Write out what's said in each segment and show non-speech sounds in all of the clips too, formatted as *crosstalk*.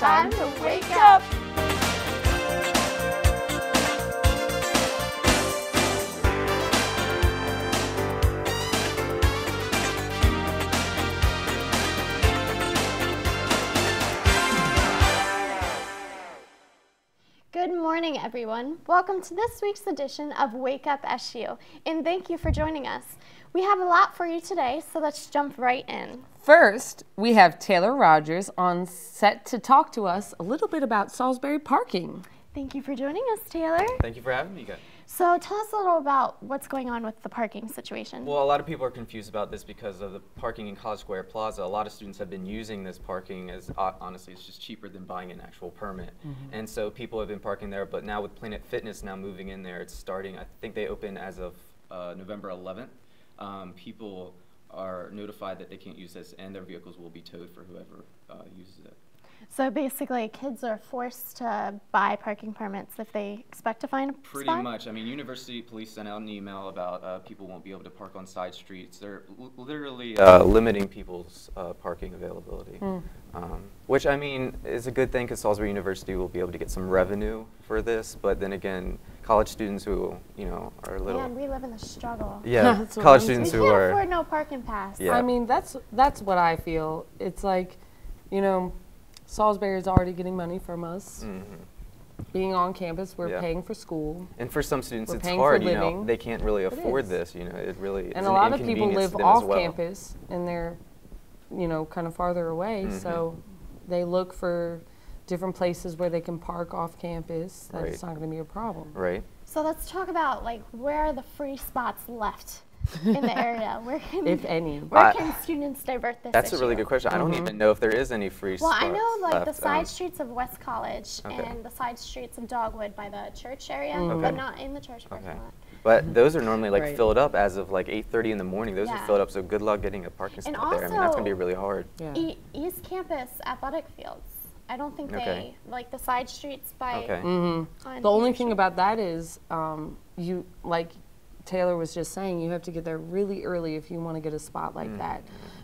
time to wake up. Good morning, everyone. Welcome to this week's edition of Wake Up SU, and thank you for joining us. We have a lot for you today, so let's jump right in. First, we have Taylor Rogers on set to talk to us a little bit about Salisbury parking. Thank you for joining us, Taylor. Thank you for having me, guys. So, tell us a little about what's going on with the parking situation. Well, a lot of people are confused about this because of the parking in College Square Plaza. A lot of students have been using this parking as uh, honestly, it's just cheaper than buying an actual permit. And so people have been parking there, but now with Planet Fitness now moving in there, it's starting, I think they open as of uh, November 11th. Um, people are notified that they can't use this and their vehicles will be towed for whoever uh, uses it. So, basically, kids are forced to buy parking permits if they expect to find a Pretty spot? much. I mean, University Police sent out an email about uh, people won't be able to park on side streets. They're l- literally uh, limiting people's uh, parking availability, um, which I mean is a good thing because Salisbury University will be able to get some revenue for this. But then again, college students who you know are a little Man, we live in the struggle. yeah, *laughs* That's what college I'm We can't afford no parking pass. Yeah. I mean, that's that's what I feel. It's like, you know, Salisbury is already getting money from us. Mhm. Being on campus, we're Yeah. paying for school. And for some students, We're it's hard. You know, they can't really afford this. You know, it really and an a lot of people live to them as off well. campus and they're, you know, kind of farther away. Mhm. So they look for different places where they can park off campus. That's Right. not going to be a problem. Right. So, let's talk about like where are the free spots left in the area? Where can If any. where I- can students divert this? That's a really good question. I don't Mm-hmm. even know if there is any free Well, I know like the side um, streets of West College Okay. and the side streets of Dogwood by the church area, Mm-hmm. but not in the church parking Okay. lot. But those are normally like Right. filled up as of like 8:30 in the morning. Those Yeah. are filled up, so good luck getting a parking spot there. I mean, that's gonna be really hard. Yeah. E- East Campus athletic fields. I don't think Okay. they like the side streets by. Okay. hmm on The only Main thing Street. about that is, um, you like Taylor was just saying, you have to get there really early if you want to get a spot Mm. like that,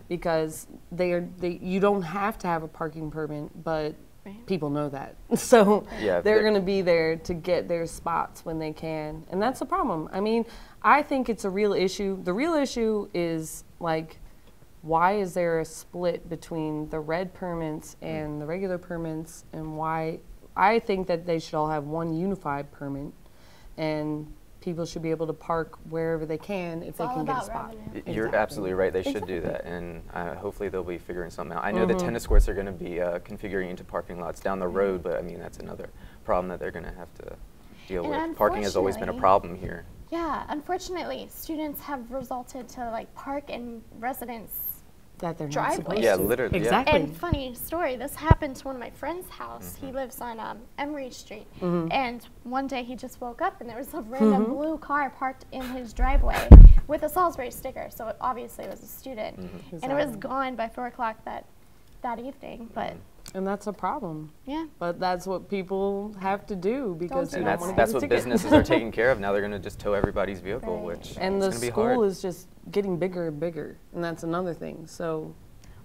because they are they you don't have to have a parking permit, but Right. people know that, *laughs* so Yeah, they're they're- going to be there to get their spots when they can, and that's the problem. I mean, I think it's a real issue. The real issue is like. Why is there a split between the red permits and the regular permits, and why I think that they should all have one unified permit, and people should be able to park wherever they can if It's they can get a spot. revenue. You're Exactly. absolutely right. They should do that, and uh, hopefully they'll be figuring something out. I know the tennis courts are going to be uh, configuring into parking lots down the road, but I mean that's another problem that they're going to have to deal And with. Parking has always been a problem here. Yeah, unfortunately, students have resulted to like park in residence. That they're not Driveway. supposed Yeah, to. literally, yeah. Exactly. And funny story, this happened to one of my friend's house. He Mm-hmm. lives on um, Emery Street, Mm-hmm. and one day he just woke up and there was a random blue car parked in his driveway with a Salisbury sticker. So it obviously it was a student, Mm-hmm. and it was gone by four o'clock that that evening. But Mm-hmm. And that's a problem. yeah, But that's what people have to do because do you And don't that. that's that's what ticket. businesses are taking *laughs* care of now. They're going to just tow everybody's vehicle, Right. which And the be school hard. is just getting bigger and bigger, and that's another thing. So,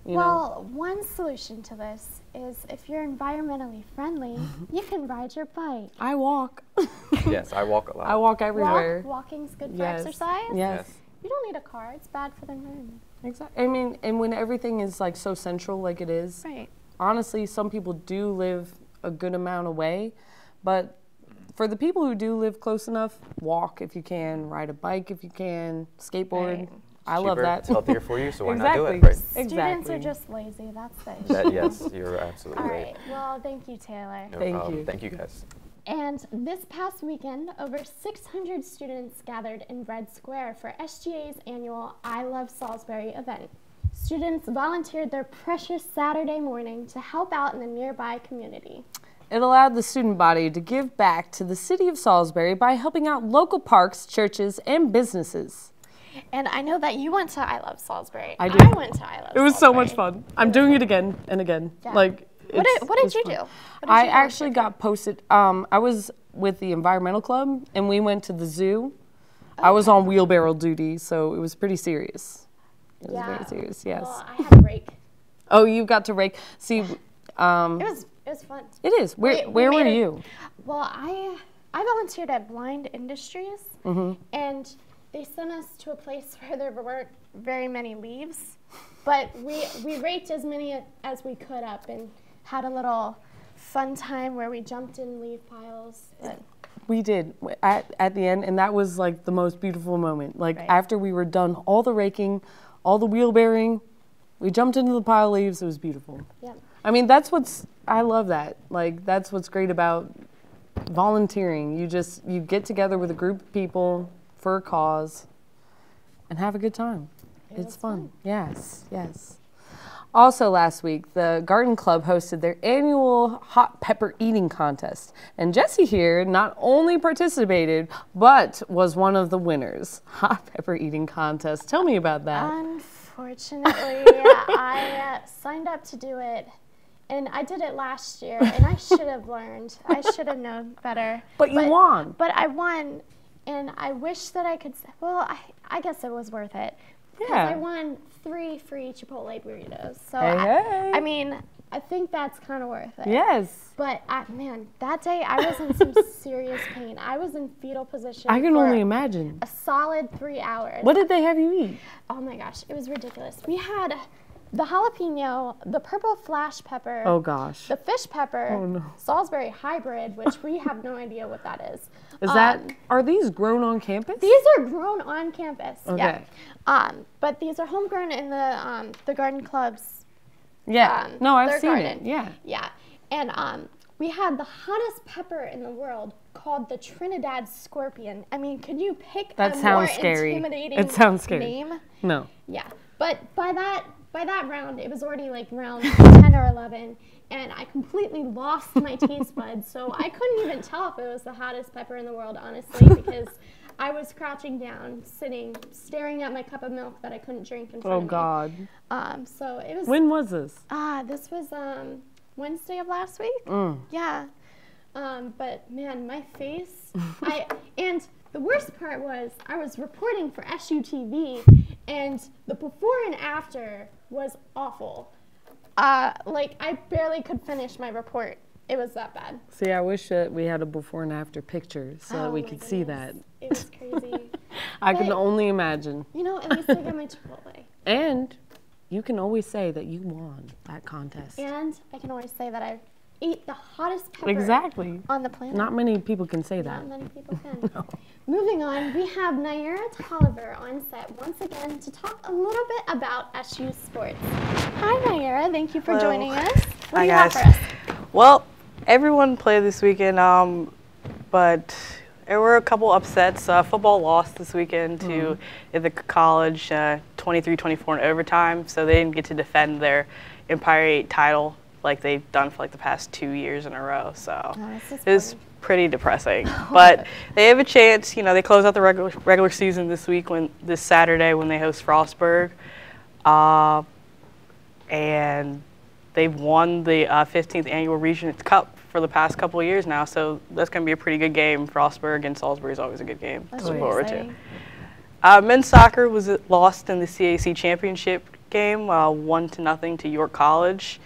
you know, well, one solution to this is if you're environmentally friendly, mm-hmm. you can ride your bike. I walk. *laughs* yes, I walk a lot. I walk everywhere. Walk, walking's good for Yes. exercise. Yes. Yes. You don't need a car. It's bad for the environment. Exactly. I mean, and when everything is like so central, like it is, Right. Honestly, some people do live a good amount away, but for the people who do live close enough, walk if you can, ride a bike if you can, skateboard. Right. I love Cheaper, that. It's healthier for you, so why not do it? *laughs* Right. Students are just lazy. That's the issue. That, yes, you're absolutely All right. right. Well, thank you, Taylor. No Thank problem. you. Thank you guys. And this past weekend, over 600 students gathered in Red Square for SGA's annual I Love Salisbury event. Students volunteered their precious Saturday morning to help out in the nearby community. It allowed the student body to give back to the city of Salisbury by helping out local parks, churches, and businesses. And I know that you went to I Love Salisbury. I did. I went to I Love It was so much fun. I'm doing it again and again. Yeah. Like What did, what did it's you fun. do? Did I you actually got posted. Um, I was with the environmental club, and we went to the zoo. I was on wheelbarrow duty, so it was pretty serious. It was Yeah. very serious. Yes. Well, I had a break. oh, you got to rake. See, um, It was it was fun. It is. Where We- we where were made it- you? Well, I I volunteered at Blind Industries, Mm-hmm. and they sent us to a place *laughs* where there weren't very many leaves, but we we raked as many as we could up and had a little fun time where we jumped in leaf piles. But We did at, at the end, and that was like the most beautiful moment. Like Right. after we were done all the raking, all the wheel bearing, we jumped into the pile of leaves. It was beautiful. yeah, I mean, that's what's I love that. Like that's what's great about volunteering. You just you get together with a group of people for a cause and have a good time. It it's fun. fun. Yes, yes. Also last week, the Garden Club hosted their annual hot pepper eating contest. And Jesse here not only participated, but was one of the winners. *laughs* Hot pepper eating contest. Tell me about that. unfortunately, I uh, signed up to do it. And I did it last year, and I should have learned. I should have known better. *laughs* but you won. But I won, and I wish that I could. Well, I, I guess it was worth it. Because Yeah. I won three free Chipotle burritos. So Hey, I, hey. I mean, I think that's kind of worth it. Yes. But I, man, that day I was in some *laughs* serious pain. I was in fetal position. I can for only imagine. a solid three hours. What did they have you eat? Oh my gosh, it was ridiculous. We had the jalapeno, the purple flash pepper, Oh gosh. the fish pepper, Oh, no. Salisbury hybrid, which we have no idea what that is. Is that Um, are these grown on campus? These are grown on campus. Yeah. Okay. Um, but these are homegrown in the um, the garden clubs. yeah. um, no, I've seen garden. it. Yeah. Yeah. And um, we had the hottest pepper in the world called the Trinidad scorpion. I mean, could you pick That a sounds more scary. intimidating It sounds scary. name? No. Yeah, but by that by that round, it was already like round *laughs* ten or eleven, and I completely lost my taste buds. So I couldn't even tell if it was the hottest pepper in the world, honestly, *laughs* because I was crouching down, sitting, staring at my cup of milk that I couldn't drink in front Oh of me. God. Um, so it was. When was this? Ah, this was um Wednesday of last week. Mm. Yeah. Um, but man, my face, *laughs* I and the worst part was I was reporting for SUTV, and the before and after was awful. Uh, like I barely could finish my report. It was that bad. See, I wish that we had a before and after picture so that Oh we could see that. goodness. It was crazy. *laughs* I can only imagine. you know, at least I got my Chipotle, *laughs* And you can always say that you won that contest. and I can always say that I ate the hottest pepper Exactly. on the planet. Not many people can say that. Not many people can. *laughs* Moving on, we have Naira Tolliver on set once again to talk a little bit about SU sports. Hi, Naira. Thank you for Hello. joining us. What Hi, do you have guys. for us? Well, everyone played this weekend, um, but there were a couple upsets. Uh, football lost this weekend to the college, uh, 23-24 in overtime, so they didn't get to defend their Empire 8 title like they've done for like the past two years in a row. So Oh, this is it was funny. pretty depressing. *laughs* but they have a chance. You know, they close out the regular regular season this week when this Saturday when they host Frostburg. Uh, and they've won the uh, 15th annual Regents Cup for the past couple of years now. So that's going to be a pretty good game. Frostburg and Salisbury is always a good game That's to look forward to. Uh, men's soccer was lost in the CAC championship game, uh, one to nothing to York College.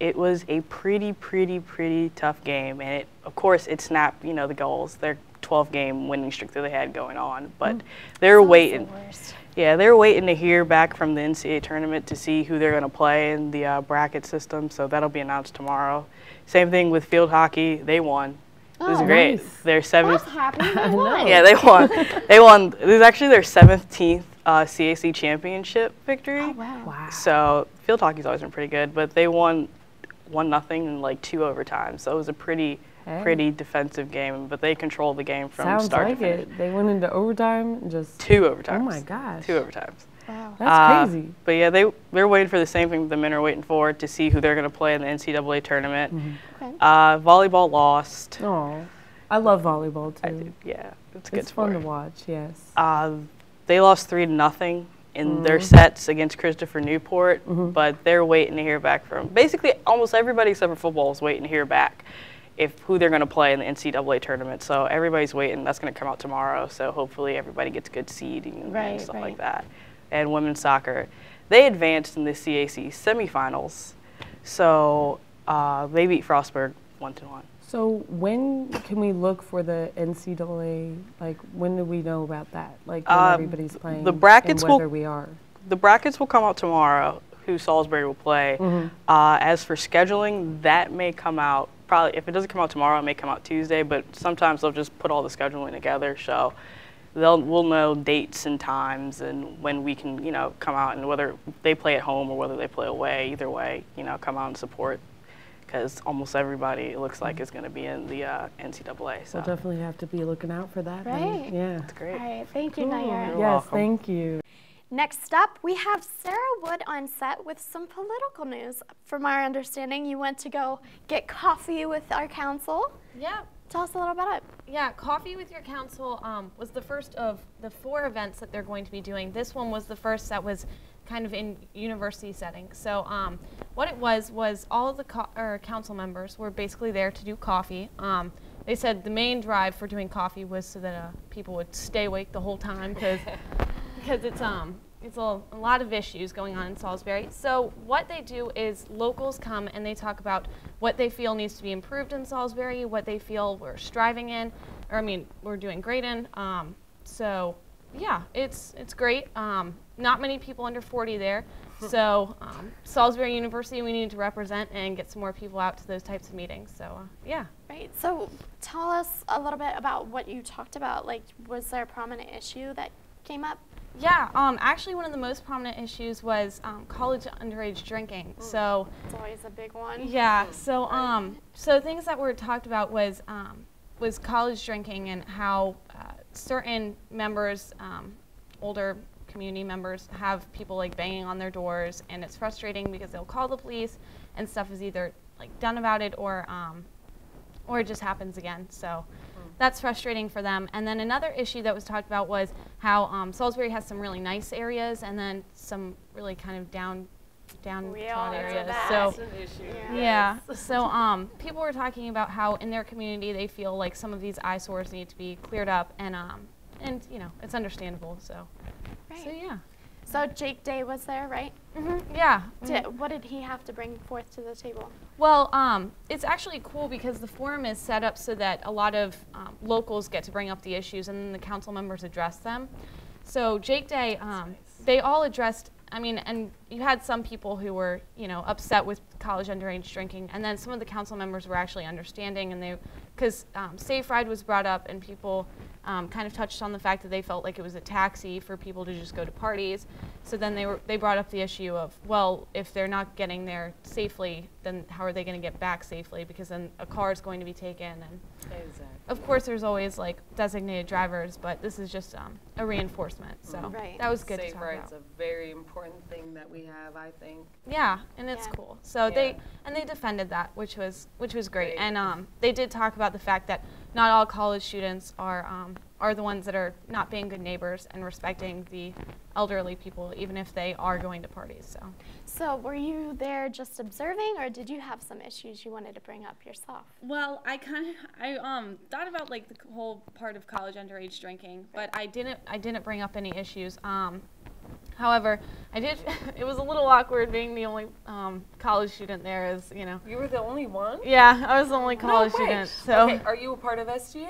It was a pretty, pretty, pretty tough game, and it, of course, it snapped, you know, the goals. Their 12-game winning streak that they had going on, but they're That's the waiting. worst. Yeah, they're waiting to hear back from the NCAA tournament to see who they're going to play in the uh, bracket system. So that'll be announced tomorrow. Same thing with field hockey. They won. It was Oh, great. nice. They're seven. That's happy. They *laughs* won. Yeah, they won. *laughs* they won. It was actually their 17th uh, CAC championship victory. Oh, wow. Wow. So field hockey's always been pretty good, but they won one nothing in like two overtimes. So it was a pretty Hey. pretty defensive game, but they controlled the game from Sounds start like to finish. it. They went into overtime and just. Two overtimes. Oh my gosh. Two overtimes. Wow. That's Uh, crazy. But yeah, they they're waiting for the same thing the men are waiting for to see who they're going to play in the NCAA tournament. Mm-hmm. Okay. Uh, volleyball lost. Oh, I love volleyball too. I did, yeah, it's a good it's fun to watch. Yes. Uh, they lost three to nothing in Mm-hmm. their sets against Christopher Newport, but they're waiting to hear back from basically almost everybody except for football is waiting to hear back if who they're going to play in the NCAA tournament. So everybody's waiting. That's going to come out tomorrow. So hopefully everybody gets good seeding and stuff right. like that. And women's soccer, they advanced in the CAC semifinals. So Uh, they beat Frostburg one to one. So when can we look for the NCAA? Like, when do we know about that? Like, when Uh, everybody's playing? the brackets and will- whether we are. The brackets will come out tomorrow. Who Salisbury will play. Uh, as for scheduling, that may come out probably. If it doesn't come out tomorrow, it may come out Tuesday. But sometimes they'll just put all the scheduling together, so they'll we'll know dates and times and when we can you know come out and whether they play at home or whether they play away. Either way, you know, come out and support because almost everybody it looks like is going to be in the uh, NCAA. So We'll definitely have to be looking out for that. then. Right. Yeah. it's great. All right, thank you, Cool. Naira. You're Yes, welcome. thank you. Next up, we have Sarah Wood on set with some political news. From our understanding, you went to go get coffee with our council. Yeah, Tell us a little about it. yeah. Coffee with Your Council um, was the first of the four events that they're going to be doing. This one was the first that was kind of in university setting. So um, what it was was all of the co- or council members were basically there to do coffee. Um, they said the main drive for doing coffee was so that uh, people would stay awake the whole time because *laughs* because it's um it's a, a lot of issues going on in Salisbury. So what they do is locals come and they talk about what they feel needs to be improved in Salisbury, what they feel we're striving in, or I mean we're doing great in. Um, so yeah, it's it's great. Um, not many people under 40 there. So um, Salisbury University, we need to represent and get some more people out to those types of meetings. So uh, yeah. Right. So tell us a little bit about what you talked about. Like, was there a prominent issue that came up? Yeah, um, actually, one of the most prominent issues was um, college underage drinking. So, It's always a big one. yeah, so um, so things that were talked about was um, was college drinking and how certain members, um, older community members, have people like banging on their doors, and it's frustrating because they'll call the police, and stuff is either like done about it or um, or it just happens again. So that's frustrating for them. And then another issue that was talked about was how um, Salisbury has some really nice areas and then some really kind of down down We all areas. that. So Yeah. yeah. So um, people were talking about how in their community they feel like some of these eyesores need to be cleared up, and um, and you know it's understandable. So Right. so yeah. So Jake Day was there, right? hmm Yeah. Did, what did he have to bring forth to the table? Well, um, it's actually cool because the forum is set up so that a lot of um, locals get to bring up the issues and then the council members address them. So Jake Day, um, they all addressed. I mean, and you had some people who were, you know, upset with college underage drinking, and then some of the council members were actually understanding, and they, because um, Safe Ride was brought up, and people um, kind of touched on the fact that they felt like it was a taxi for people to just go to parties. So then they were they brought up the issue of well, if they're not getting there safely, then how are they going to get back safely? Because then a car is going to be taken, and Exactly. of course there's always like designated drivers, but this is just um, a reinforcement. So Right. that was good Safe to talk ride's about. a very important thing that we have, I think. Yeah, and it's Yeah. cool. So Yeah. they and they defended that, which was which was great. Great. And um, they did talk about the fact that not all college students are um, are the ones that are not being good neighbors and respecting the elderly people, even if they are going to parties. So So were you there just observing, or did you have some issues you wanted to bring up yourself? Well, I kind of I um thought about like the whole part of college underage drinking, but I didn't I didn't bring up any issues. Um, however, I did. *laughs* it was a little awkward being the only um, college student there. As you know, You were the only one? yeah, I was the only college way. student. So okay, are you a part of SGA?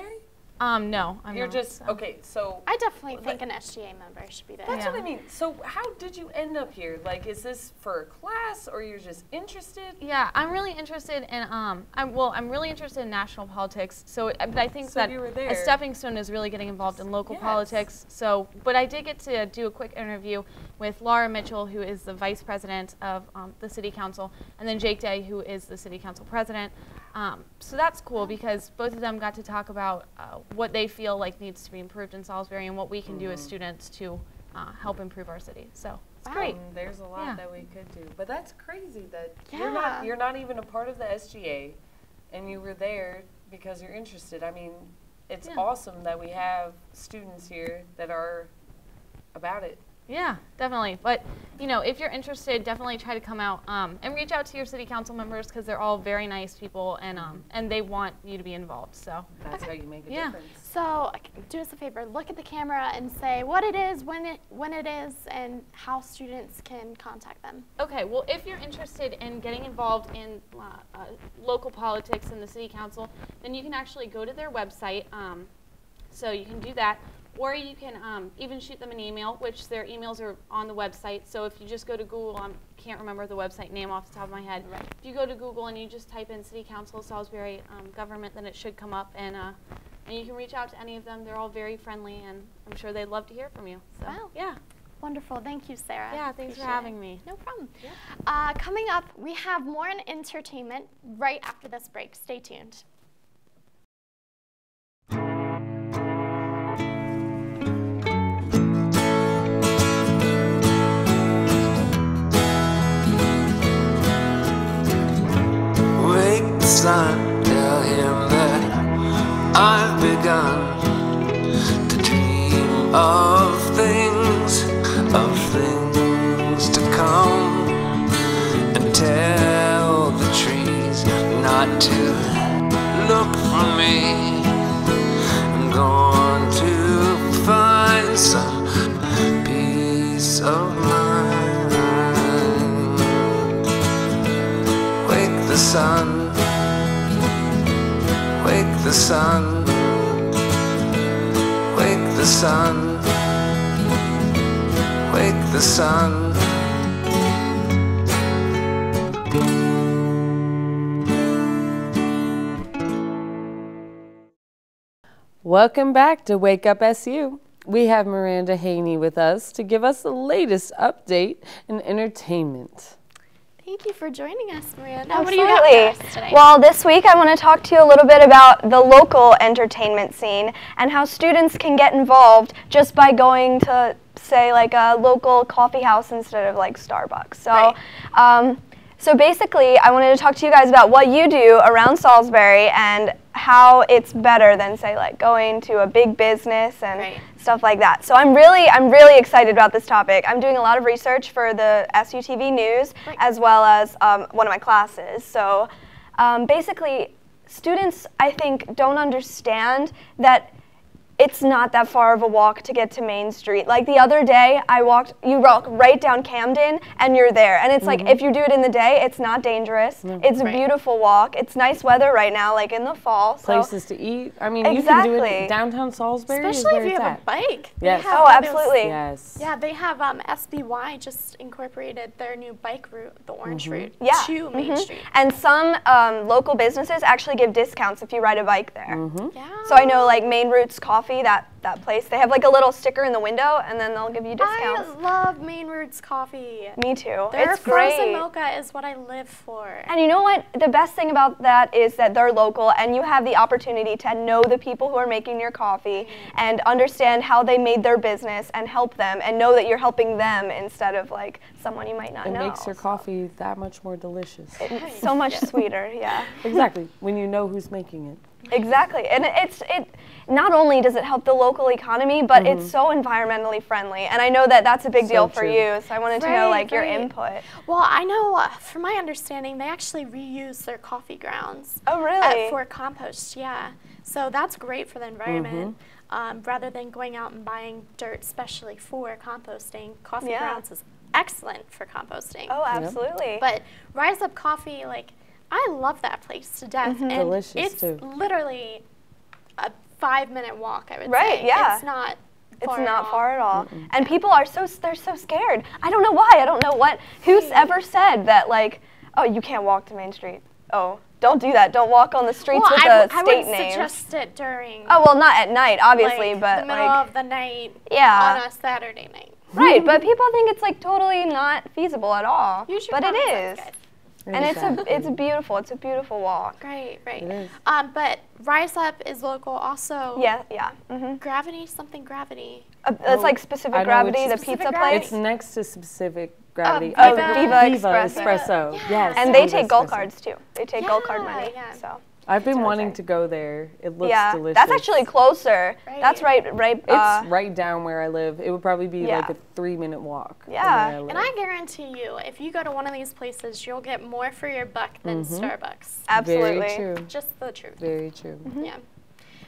Um no, I'm You're not, just so. okay. So I definitely But- think an SGA member should be there. that's Yeah. what I mean. So how did you end up here? Like, is this for a class or you're just interested? Yeah, I'm really interested in um I'm well I'm really interested in national politics. So uh, but I think So that a stepping stone is really getting involved in local Yes. politics. So but I did get to do a quick interview with Laura Mitchell, who is the vice president of um, the city council, and then Jake Day, who is the city council president. Um, so that's cool because both of them got to talk about uh, what they feel like needs to be improved in Salisbury and what we can do as students to uh, help improve our city. So it's Wow. great. Mm, there's a lot Yeah. that we could do, but that's crazy that you're not you're not even a part of the SGA, and you were there because you're interested. I mean, it's Yeah. awesome that we have students here that are about it. Yeah, definitely. But you know, if you're interested, definitely try to come out um, and reach out to your city council members because they're all very nice people and um, and they want you to be involved. So That's how you make a Yeah. difference. So do us a favor, look at the camera and say what it is, when it when it is, and how students can contact them. okay, well, if you're interested in getting involved in uh, uh, local politics in the city council, then you can actually go to their website. Um, so you can do that. Or you can um, even shoot them an email, which their emails are on the website. So if you just go to Google, I can't remember the website name off the top of my head. Right. If you go to Google and you just type in City Council of Salisbury um, Government, then it should come up, and uh, and you can reach out to any of them. They're all very friendly, and I'm sure they'd love to hear from you. So Wow. yeah, Wonderful, thank you, Sarah. yeah. Thanks for Appreciate it. having me. No problem. Uh, coming up, we have more in entertainment right after this break. Stay tuned. Sun, tell him that I've begun to dream of things, of things to come, and tell the trees not to look for me. I'm going to find some peace of mind. Wake the sun. The sun. Wake the sun. Wake the sun. Welcome back to Wake Up SU. We have Miranda Haney with us to give us the latest update in entertainment. Thank you for joining us, Miranda. What do you got Absolutely. for us today? Well, this week I want to talk to you a little bit about the local entertainment scene and how students can get involved just by going to, say, like a local coffee house instead of like Starbucks. So, Right. um, so basically, I wanted to talk to you guys about what you do around Salisbury and how it's better than, say, like going to a big business and Right. stuff like that. So I'm really, I'm really excited about this topic. I'm doing a lot of research for the SUTV News Right. as well as um, one of my classes. So um, basically, students, I think, don't understand that it's not that far of a walk to get to Main Street. Like the other day, I walked, you walk right down Camden and you're there. And it's like, if you do it in the day, it's not dangerous. It's a Right. beautiful walk. It's nice weather right now, like in the fall. So Places to eat. I mean, you can do Exactly. it downtown Salisbury. is Especially if you have at. a bike. They Yes. have Oh, all those- absolutely. Yes. Yeah, they have um, SBY just incorporated their new bike route, the Orange route, Yeah. to Main mhm. Street. And some um, local businesses actually give discounts if you ride a bike there. Yeah. So I know like Main Roots Coffee, that, that place, they have like a little sticker in the window and then they'll give you discounts. I love Main Roots coffee. Me too. Their it's frozen great. mocha is what I live for. And you know what? The best thing about that is that they're local and you have the opportunity to know the people who are making your coffee mm-hmm. and understand how they made their business and help them and know that you're helping them instead of like someone you might not It know. It makes your coffee that much more delicious. It's so much *laughs* sweeter, yeah. exactly. When you know who's making it. Exactly. And it's it not only does it help the local economy, but it's so environmentally friendly. And I know that that's a big So deal for true. you. So I wanted to know Right, like your input. Well, I know uh, from my understanding, they actually reuse their coffee grounds. Oh, uh, really? for compost, yeah. So that's great for the environment. Mm-hmm. Um, rather than going out and buying dirt, especially for composting, coffee Yeah. grounds is excellent for composting. Oh, absolutely. But Rise Up Coffee, like, I love that place to death. Mm-hmm. And Delicious, it's too. literally a five minute walk, I would Right, say. yeah. It's not It's far not all. far at all. And people are so they're so scared. I don't know why. I don't know what who's ever said that like, oh, you can't walk to Main Street. Oh, don't do that. Don't walk on the streets Well, with I, the w- I state would names. suggest it during oh well, not at night, obviously, like, but the middle like of the night Yeah. on a Saturday night. right. But people think it's like totally not feasible at all. Use your but it is. common is, sense, guys. and it's a Exactly. it's beautiful. It's a beautiful walk. Right, right. It is. Um, but Rise Up is local. Also, Yeah, yeah. hmm Gravity, something Gravity. Uh, it's Oh, like specific know gravity, the Specific pizza Gravity? place. It's next to specific gravity. Viva- Oh, Viva Espresso. Espresso. Yeah. Yes. and they Viva take gold cards too. They take gold card money. yeah. So I've been wanting to go there. It looks yeah, delicious. that's actually closer. That's right, right. It's uh, right down where I live. It would probably be yeah. like a three minute walk. from Yeah. where I live. And I guarantee you, if you go to one of these places, you'll get more for your buck than Mm-hmm. Starbucks. absolutely. Very true. Just the truth. Very true. Yeah.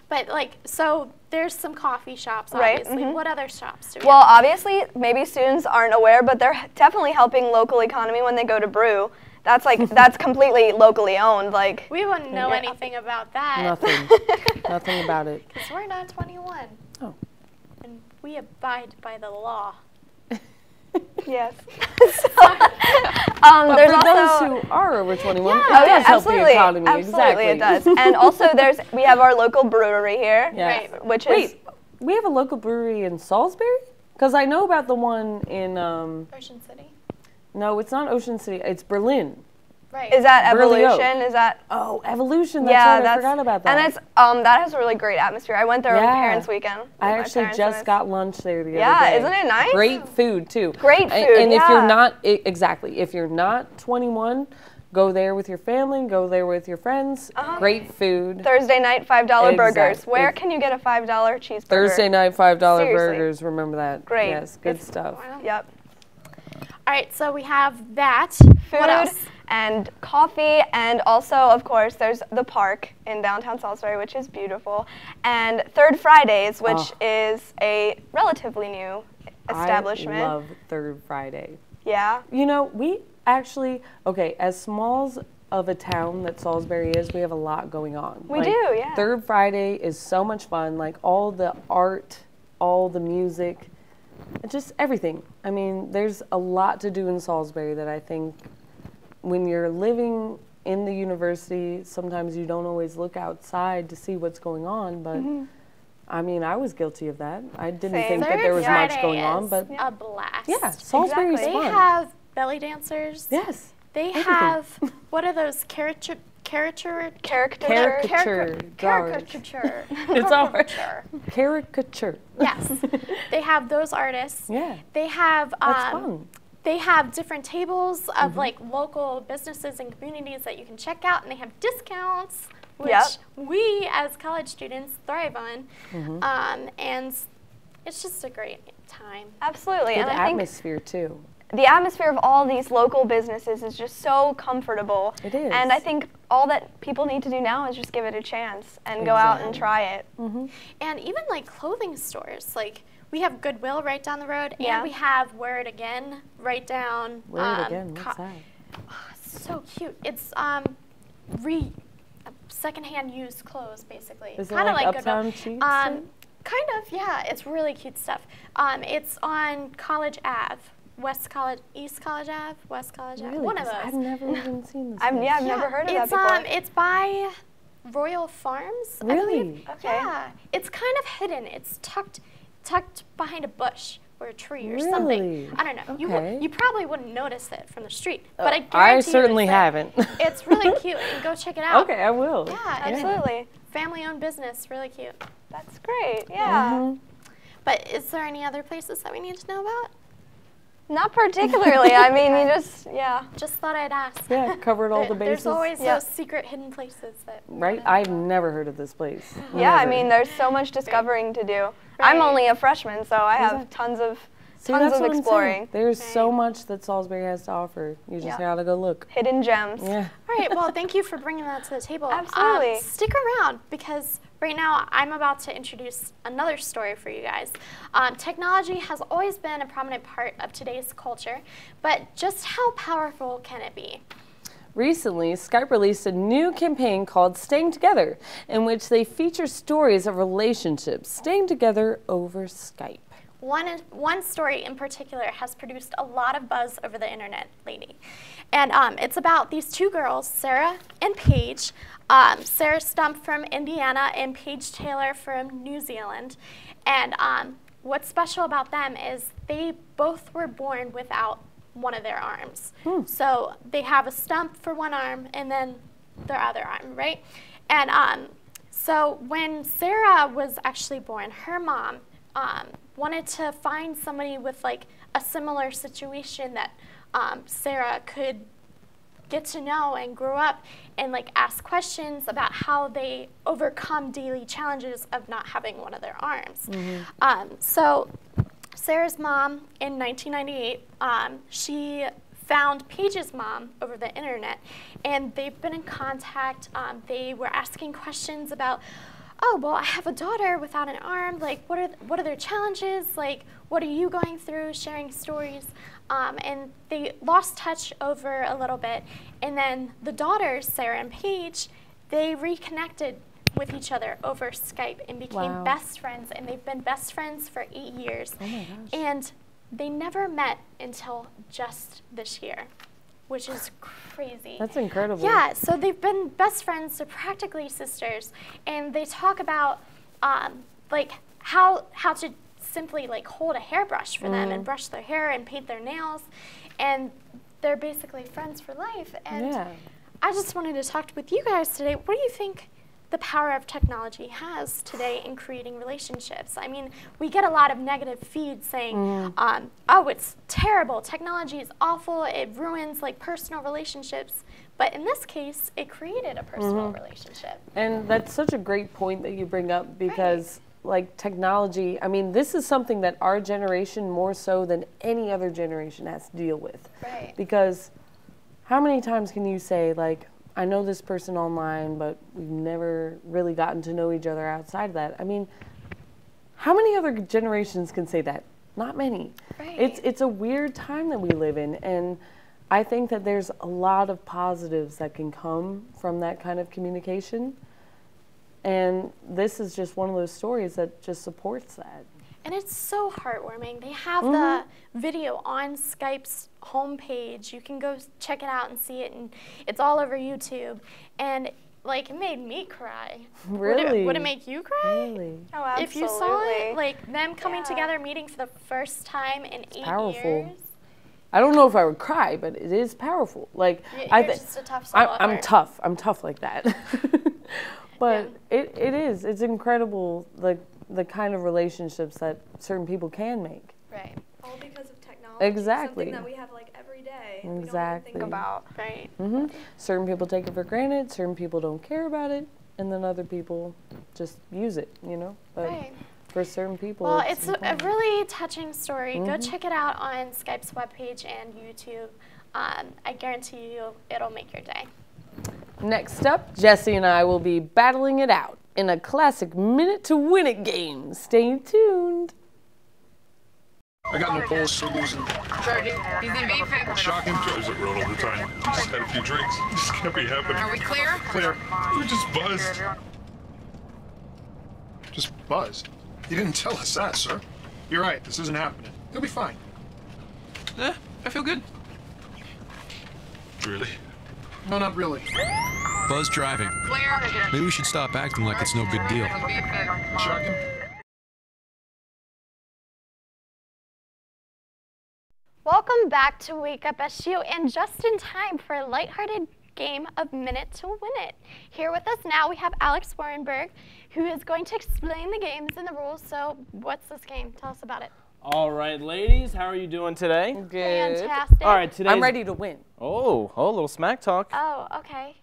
But like, so there's some coffee shops, Right, obviously. mhm. What other shops do we Well, have? obviously, maybe students aren't aware, but they're definitely helping local economy when they go to Brew. That's like that's completely locally owned. Like, We wouldn't know Yeah. anything about that. Nothing. *laughs* Nothing about it. Because we're not 21. Oh. And we abide by the law. *laughs* yes. *laughs* um, But there's for also those who are over 21, Yeah. it Oh, does yeah, help absolutely. the economy. Absolutely, exactly. it does. and also, there's we have our local brewery here, Yes. Right. which is we have a local brewery in Salisbury? Because I know about the one in, um, Ocean City. No, it's not Ocean City, it's Berlin. Right. is that Burley Oak. Evolution? Is that Oh, Evolution. That's yeah? right. that's I forgot about that. And it's um that has a really great atmosphere. I went there on Parents Weekend. I actually parents, and just got lunch there the Yeah, other day. isn't it nice? Great food too. Great food, And if yeah. you're not i- exactly, if you're not 21, go there with your family, go there with your friends. Uh-huh. Great food. Thursday night five dollar burgers. Where ex- can you get a five dollar cheeseburger? Thursday night five dollar Seriously. burgers. Remember that. Great. Yes, good It's- stuff. Yep. All right, so we have that. Food What else? and coffee, and also, of course, there's the park in downtown Salisbury, which is beautiful, and Third Fridays, which Oh. is a relatively new establishment. I love Third Friday. yeah. You know, we actually okay as smalls of a town that Salisbury is, we have a lot going on. We do, yeah. Third Friday is so much fun. Like all the art, all the music, just everything. I mean, there's a lot to do in Salisbury that I think when you're living in the university, sometimes you don't always look outside to see what's going on. But mm-hmm. I mean, I was guilty of that. I didn't. Same. think that there was much Friday going on, but a blast. yeah, Salisbury's Exactly. They have belly dancers. yes. They everything. have what are those caricature caricature Caricature. Caricature. drawings. caricature It's all right. caricature. Caricature. Yes, they have those artists. Yeah. They have That's um, fun. They have different tables of Mm-hmm. like local businesses and communities that you can check out, and they have discounts, which Yep. we as college students thrive on. Mm-hmm. Um, and it's just a great time. Absolutely. Good and I think atmosphere too. The atmosphere of all these local businesses is just so comfortable. It is. And I think all that people need to do now is just give it a chance and go out and try it. And even like clothing stores, like we have Goodwill right down the road, Yeah. and we have Wear It Again right down. Where um, again? What's co- that? So cute. It's um, re secondhand used clothes, basically. Is it Kinda like Goodwill. Uptown Chic Um, kind of. Yeah, it's really cute stuff. Um, it's on College Ave, West College, East College Ave, West College Ave. Really? One of those. I've never even seen this. I've, yeah, I've never heard of it's, that before. Um, it's by Royal Farms. I believe. Really? Okay. Yeah. It's kind of hidden. It's tucked, tucked behind a bush or a tree or something. Really? I don't know. You Okay. you probably wouldn't notice it from the street, but I I guarantee you certainly it's haven't. *laughs* It's really cute. And go check it out. okay, I will. Yeah, it's Absolutely. family-owned business. Really cute. That's great. Yeah. Mm-hmm. But is there any other places that we need to know about? Not particularly. I mean, you *laughs* just, yeah. Just thought I'd ask. Yeah, covered all the *laughs* bases. There's always Yeah. those secret hidden places that. right? I've about. never heard of this place. Yeah, I mean, there's so much discovering to do. I'm only a freshman, so I have Exactly. tons of See, tons of what I'm saying. exploring. There's so much that Salisbury has to offer. You just Yeah. gotta go look. hidden gems. Yeah. All right. Well, thank you for bringing that to the table. *laughs* Um, Absolutely. stick around because right now I'm about to introduce another story for you guys. Um, technology has always been a prominent part of today's culture, but just how powerful can it be? Recently, Skype released a new campaign called Staying Together, in which they feature stories of relationships staying together over Skype. One, one story in particular has produced a lot of buzz over the internet lately. And um, it's about these two girls, Sarah and Paige. Um, Sarah Stump from Indiana and Paige Taylor from New Zealand. And um, what's special about them is they both were born without one of their arms. So they have a stump for one arm and then their other arm, right? And um, so when Sarah was actually born, her mom um, wanted to find somebody with like a similar situation that um, Sarah could get to know and grow up and like ask questions about how they overcome daily challenges of not having one of their arms. Um, so Sarah's mom in 1998, um, she found Paige's mom over the internet, and they've been in contact. Um, they were asking questions about, oh, well, I have a daughter without an arm. Like, what are what are their challenges? Like, what are you going through? Sharing stories, um, and they lost touch over a little bit, and then the daughters, Sarah and Paige, they reconnected with each other over Skype and became Wow. best friends, and they've been best friends for eight years. And they never met until just this year, which is crazy. That's incredible. Yeah, so they've been best friends, so practically sisters, and they talk about um, like how how to simply like hold a hairbrush for them Mm-hmm. and brush their hair and paint their nails, and they're basically friends for life. And Yeah. I just wanted to talk with you guys today. What do you think the power of technology has today in creating relationships? I mean, we get a lot of negative feeds saying, Mm-hmm. um, "Oh, it's terrible. Technology is awful. It ruins like personal relationships." But in this case, it created a personal Mm-hmm. relationship. And that's such a great point that you bring up because, like, technology, I mean, this is something that our generation, more so than any other generation, has to deal with. Right. Because how many times can you say, like, I know this person online, but we've never really gotten to know each other outside of that? I mean, how many other generations can say that? Not many. Right. It's it's a weird time that we live in, and I think that there's a lot of positives that can come from that kind of communication. And this is just one of those stories that just supports that. And it's so heartwarming. They have Mm-hmm. the video on Skype's homepage. You can go check it out and see it, and it's all over YouTube. And like, it made me cry. Would it, would it make you cry? Really? Oh, absolutely. If you saw it, like them coming Yeah. together, meeting for the first time in eight powerful. years. I don't know if I would cry, but it is powerful. Like you're thi- just a tough I'm, at I'm tough. I'm tough like that. *laughs* but it, it is. It's incredible the the kind of relationships that certain people can make. Right. All because of technology. Exactly. Something that we have like every day. and We don't Exactly. even think about. Right. Mm hmm Certain people take it for granted. Certain people don't care about it, and then other people just use it. You know. But Right. for certain people, Well, it's, it's a, a really touching story. Go Mm-hmm. check it out on Skype's webpage and YouTube. Um, I guarantee you it'll make your day. Next up, Jesse and I will be battling it out in a classic minute to win it game. Stay tuned. I got no pulse, so losing. Sergeant, he's in VFib. Shocking. Is it road all the time? Just had a few drinks. *laughs* This can't be happening. Are we clear? Clear. You just buzzed. Just buzzed. You didn't tell us that, sir. You're right. This isn't happening. He'll be fine. Eh, I feel good. Really? No, not really. Buzz driving. Maybe we should stop acting like it's no big deal. Welcome back to Wake Up SU and just in time for a lighthearted game of Minute to Win It. Here with us now we have Alex Warrenberg who is going to explain the games and the rules. So, what's this game? Tell us about it. All right, ladies, how are you doing today? Good. Fantastic. All right, today. I'm ready to win. Oh, oh, a little smack talk. Oh, okay.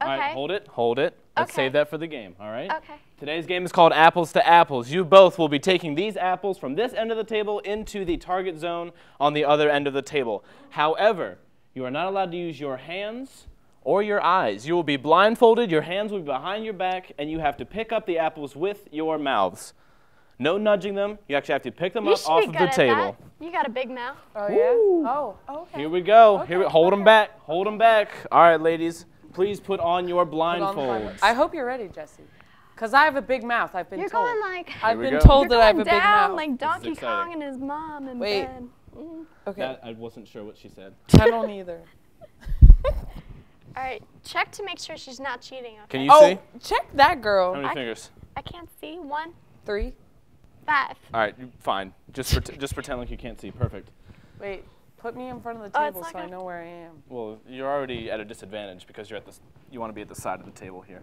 All Okay. right, hold it, hold it. Let's Okay. save that for the game, all right? Okay. Today's game is called Apples to Apples. You both will be taking these apples from this end of the table into the target zone on the other end of the table. However, you are not allowed to use your hands or your eyes. You will be blindfolded, your hands will be behind your back, and you have to pick up the apples with your mouths. No nudging them. You actually have to pick them You up off be of good the at table. that. You got a big mouth. Oh yeah. Oh. Okay. Here we go. Here we, hold them back. Hold them back. All right, ladies. Please put on your Put on the blindfolds. blindfold. I hope you're ready, Jesse. Cause I have a big mouth. I've been You're told. going like I've we been go. told you're that I have going a big down mouth. like Donkey. Kong and his mom in Wait. bed. Mm. okay. That, I wasn't sure what she said. I don't either. *laughs* All right, check to make sure she's not cheating. Okay. Can you oh, see? check that girl. How many I- fingers? I can't see. One, Three. five. All right, fine. Just *laughs* pret- just pretend like you can't see. Perfect. Wait. Put me in front of the Oh, table not so I gonna- know where I am. Well, you're already at a disadvantage because you're at this. You want to be at the side of the table here.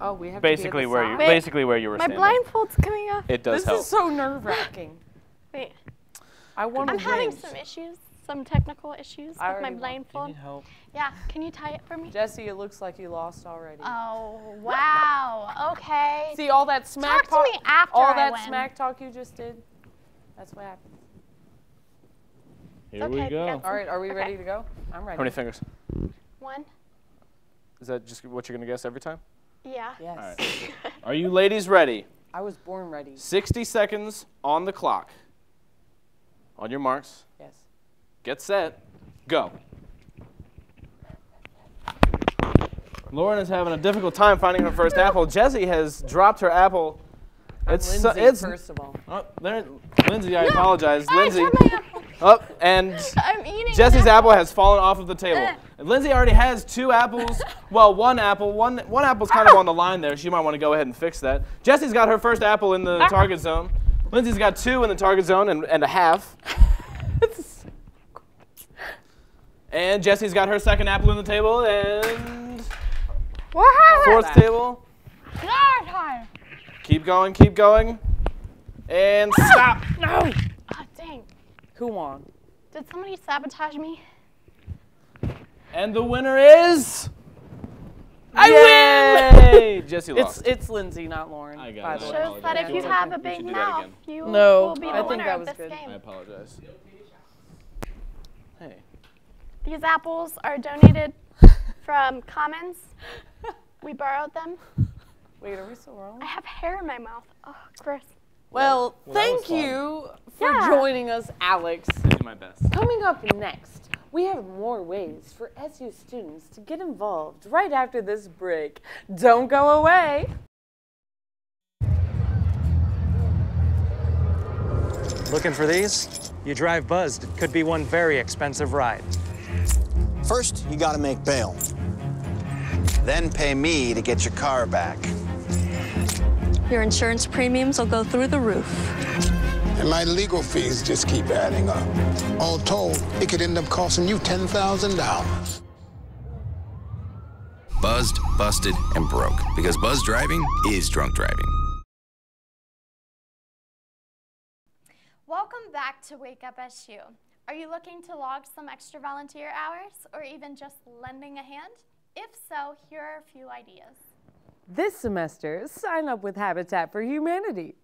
Oh, we have Basically to be where at you the side? basically where you were My standing. blindfold's coming off. It does This help. is so nerve wracking. *laughs* Wait, I want. I'm win. having some issues. some technical issues I with my already won. blindfold. help? Yeah, can you tie it for me? Jesse, it looks like you lost already. Oh, wow. Okay. See all that smack Talk to me after all I that win. smack talk you just did. That's what happened. Here Okay, we go. that's- All right, are we Okay. ready to go? I'm ready. How many fingers? One. Is that just what you're gonna guess every time? Yeah. Yes. All right. *laughs* Are you ladies ready? I was born ready. 60 seconds on the clock. On your marks, Yes. get set, go. Lauren is having a difficult time finding her first apple. Jessie has dropped her apple. I'm It's so- Lindsay, it's first of all. oh, there, Lindsay. I apologize, I Lindsay. Apple. Oh, and *laughs* I'm eating Jesse's an apple has fallen off of the table. *laughs* And Lindsay already has two apples. Well, one apple. One one apple's kind of on the line there. She might want to go ahead and fix that. Jesse's got her first apple in the *laughs* target zone. Lindsay's got two in the target zone and, and a half. and Jesse's got her second apple in the table and fourth table. Keep going, keep going. And stop. No. Dang. Who won? Did somebody sabotage me? And the winner is. I Yay! *laughs* Jesse It's lost. it's Lindsay, not Lauren. I got by it. the I way. Shows that if you have a We big should do that mouth, again. you No, will be I the think winner that of was this good. I apologize. Hey. These apples are donated *laughs* from Commons. We borrowed them. Wait, are we still rolling? I have hair in my mouth. Oh, gross. Well, Well, thank you for Yeah. joining us, Alex. I do my best. Coming up next, we have more ways for SU students to get involved right after this break. Don't go away. Looking for these? You drive buzzed. It could be one very expensive ride. First, you gotta make bail. Then pay me to get your car back. Your insurance premiums will go through the roof. And my legal fees just keep adding up. All told, it could end up costing you $10,000. Buzzed, busted, and broke. Because buzz driving is drunk driving. Welcome back to Wake Up SU. Are you looking to log some extra volunteer hours or even just lending a hand? If so, here are a few ideas. This semester, sign up with Habitat for Humanity.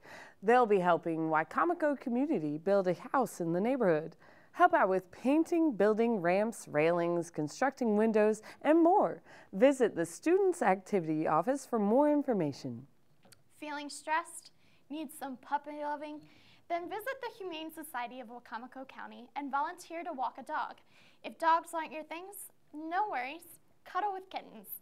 They'll be helping Wicomico community build a house in the neighborhood. Help out with painting, building ramps, railings, constructing windows, and more. Visit the Students Activity Office for more information. Feeling stressed? Need some puppy loving? Then visit the Humane Society of Wicomico County and volunteer to walk a dog. If dogs aren't your things, no worries. Cuddle with kittens.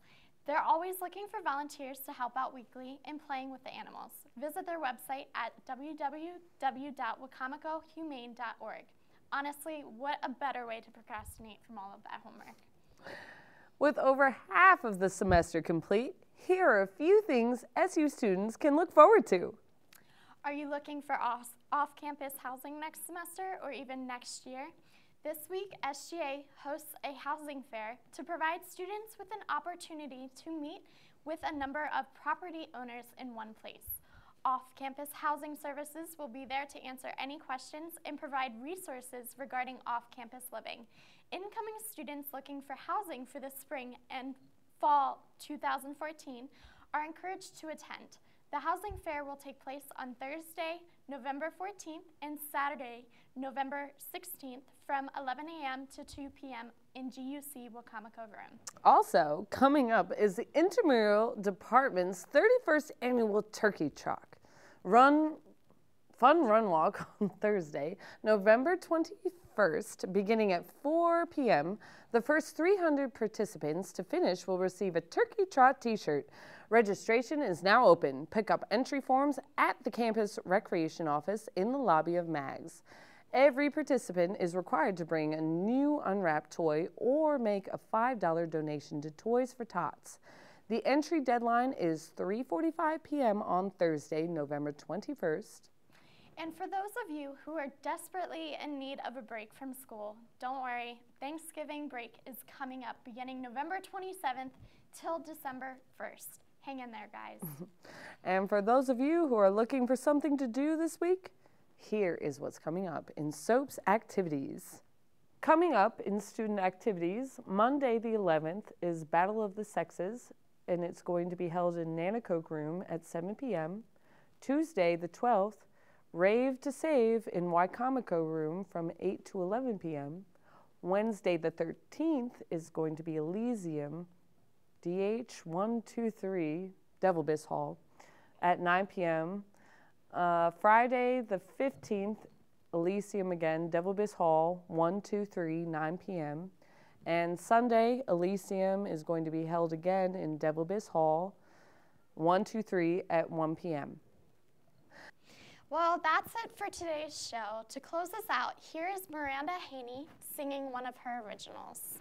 They're always looking for volunteers to help out weekly in playing with the animals. Visit their website at www.wicomicohumane.org. Honestly, what a better way to procrastinate from all of that homework. With over half of the semester complete, here are a few things SU students can look forward to. Are you looking for off- off-campus housing next semester or even next year? This week, SGA hosts a housing fair to provide students with an opportunity to meet with a number of property owners in one place. Off-campus housing services will be there to answer any questions and provide resources regarding off-campus living. Incoming students looking for housing for the spring and fall 2014 are encouraged to attend. The housing fair will take place on Thursday, November 14th and Saturday, November 16th from 11 a.m. to 2 p.m. in GUC Wicomico Room. Also, coming up is the Intramural Department's 31st annual Turkey Chalk. Run, fun run walk *laughs* on Thursday, November 21st, beginning at 4 p.m. The first 300 participants to finish will receive a Turkey Trot t shirt. Registration is now open. Pick up entry forms at the campus recreation office in the lobby of MAGS. Every participant is required to bring a new unwrapped toy or make a $5 donation to Toys for Tots. The entry deadline is 3:45 p.m. on Thursday, November 21st. And for those of you who are desperately in need of a break from school, don't worry. Thanksgiving break is coming up beginning November 27th till December 1st. Hang in there, guys. *laughs* And for those of you who are looking for something to do this week, here is what's coming up in SOAP's activities. Coming up in student activities, Monday the 11th is Battle of the Sexes, and it's going to be held in Nanticoke Room at 7 p.m. Tuesday the 12th, Rave to Save in Wicomico Room from 8 to 11 p.m. Wednesday the 13th is going to be Elysium, DH 123, Devilbiss Hall, at 9 p.m. Uh, Friday the 15th, Elysium again, Devilbiss Hall, 123, 9 p.m. And Sunday, Elysium is going to be held again in Devilbiss Hall, 123 at 1 p.m. Well, that's it for today's show. To close us out, here is Miranda Haney singing one of her originals.